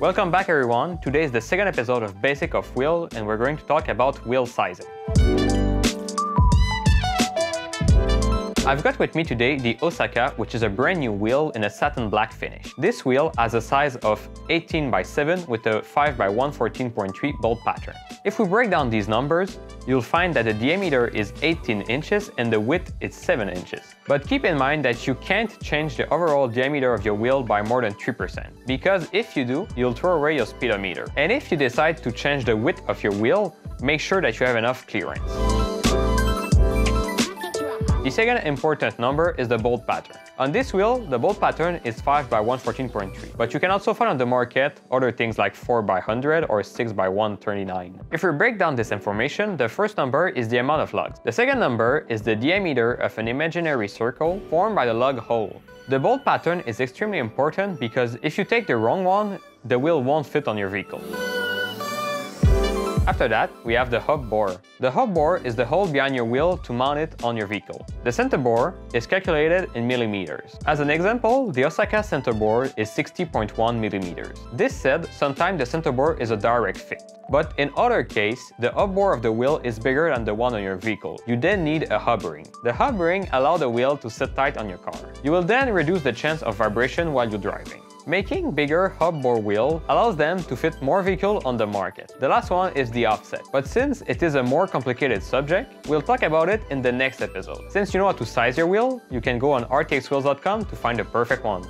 Welcome back everyone. Today is the second episode of Basic of Wheel and we're going to talk about wheel sizing. I've got with me today the Osaka, which is a brand new wheel in a satin black finish. This wheel has a size of 18 by 7 with a 5 by 114.3 bolt pattern. If we break down these numbers, you'll find that the diameter is 18 inches and the width is 7 inches. But keep in mind that you can't change the overall diameter of your wheel by more than 3%, because if you do, you'll throw away your speedometer. And if you decide to change the width of your wheel, make sure that you have enough clearance. The second important number is the bolt pattern. On this wheel, the bolt pattern is 5 by 114.3, but you can also find on the market other things like 4 by 100 or 6 by 139. If we break down this information, the first number is the amount of lugs. The second number is the diameter of an imaginary circle formed by the lug hole. The bolt pattern is extremely important because if you take the wrong one, the wheel won't fit on your vehicle. After that, we have the hub bore. The hub bore is the hole behind your wheel to mount it on your vehicle. The center bore is calculated in millimeters. As an example, the Osaka center bore is 60.1 millimeters. This said, sometimes the center bore is a direct fit. But in other case, the hub bore of the wheel is bigger than the one on your vehicle. You then need a hub ring. The hub ring allows the wheel to sit tight on your car. You will then reduce the chance of vibration while you're driving. Making bigger hub bore wheel allows them to fit more vehicle on the market. The last one is the offset, but since it is a more complicated subject, we'll talk about it in the next episode. Since you know how to size your wheel, you can go on rtxwheels.com to find the perfect one.